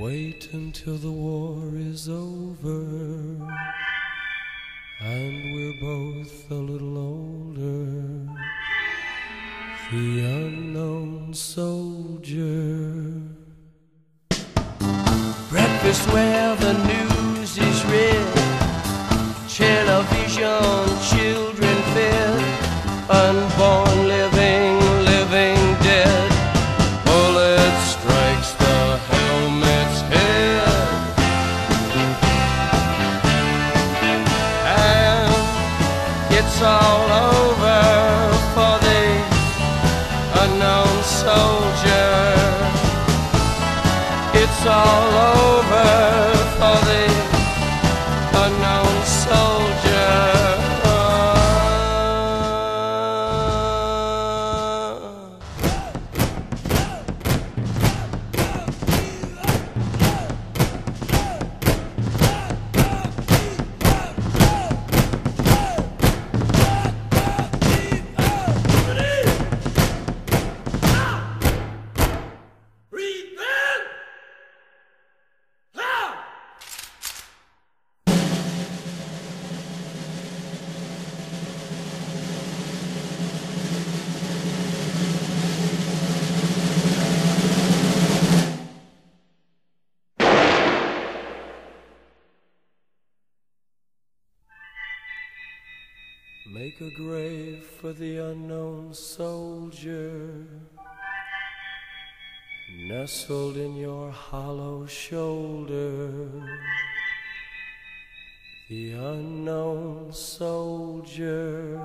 Wait until the war is over and we're both a little older. The unknown soldier. Breakfast where the news is read, television, children fed, unborn it's all over for the unknown soldier. It's all over Make a grave for the unknown soldier, nestled in your hollow shoulder. The unknown soldier.